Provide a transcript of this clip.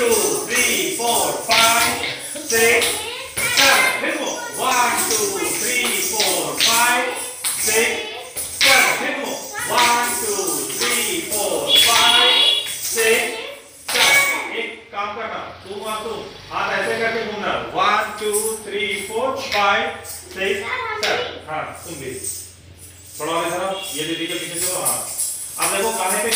two, three, four, five, six, seven. फिर वो one two three four five six seven फिर वो one two three four five six seven एक काम करना Two और two. हाथ ऐसे करके घूमना One, two, three, four, five, six, seven. हाँ तुम भी थोड़ा और इधर आओ, ये दीदी के पीछे चलो। हाँ। अब देखो कान्हे पे